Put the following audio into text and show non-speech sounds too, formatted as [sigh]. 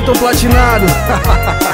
batom platinado. [laughs]